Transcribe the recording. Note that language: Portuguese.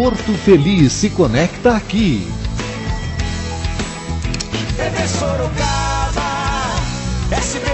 Porto Feliz se conecta aqui. TV Sorocaba, SB